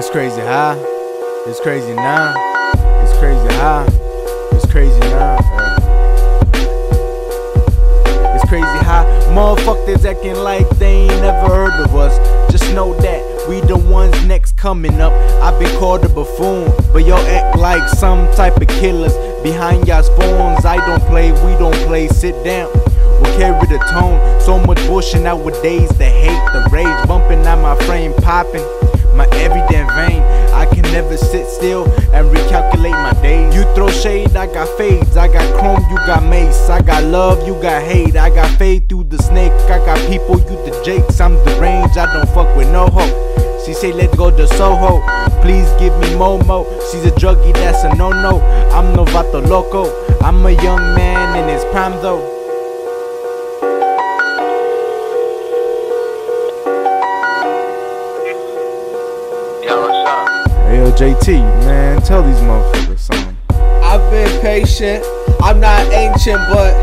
It's crazy how. It's crazy now. It's crazy how. It's crazy now. It's crazy how motherfuckers acting like they ain't never heard of us. Just know that we the ones next coming up. I've been called a buffoon, but y'all act like some type of killers behind y'all's phones. I don't play, we don't play. Sit down. We'll carry the tone. So much bullshit nowadays. The hate, the rage, bumping out my frame, popping I can never sit still and recalculate my days. You throw shade, I got fades. I got chrome, you got mace. I got love, you got hate. I got fade through the snake. I got people, you the jakes. I'm the range, I don't fuck with no hope. She say let's go to Soho, please give me Momo. She's a druggie, that's a no-no. I'm no vato loco. I'm a young man in his prime though. Hey, yo, JT, man, tell these motherfuckers something. I've been patient. I'm not ancient, but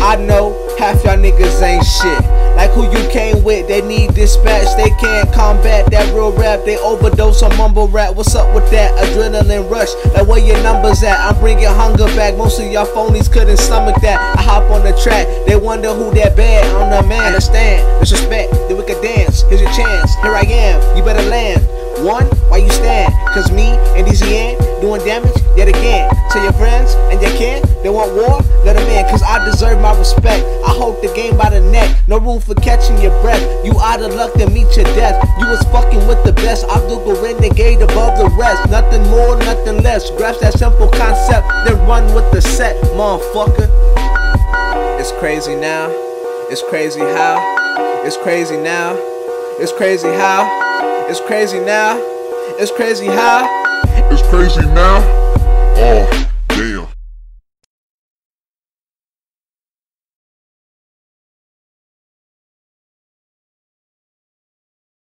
I know half y'all niggas ain't shit. Like who you came with, they need dispatch. They can't combat that real rap. They overdose on mumble rap. What's up with that adrenaline rush? Like where your numbers at? I'm bringing hunger back. Most of y'all phonies couldn't stomach that. I hop on the track. They wonder who that bad. I'm the man. Understand? Disrespect. Then we can dance. Here's your chance. Here I am. You better land. One, why you stand? Cause me and D$N doing damage yet again. Tell your friends and your kin they want war, let them in. Cause I deserve my respect. I hold the game by the neck. No room for catching your breath. You out of luck to meet your death. You was fucking with the best. Optical Renegade above the rest. Nothing more, nothing less. Grasp that simple concept, then run with the set, motherfucker. It's crazy now. It's crazy how. It's crazy now. It's crazy how. It's crazy now. It's crazy how. It's crazy now. Oh,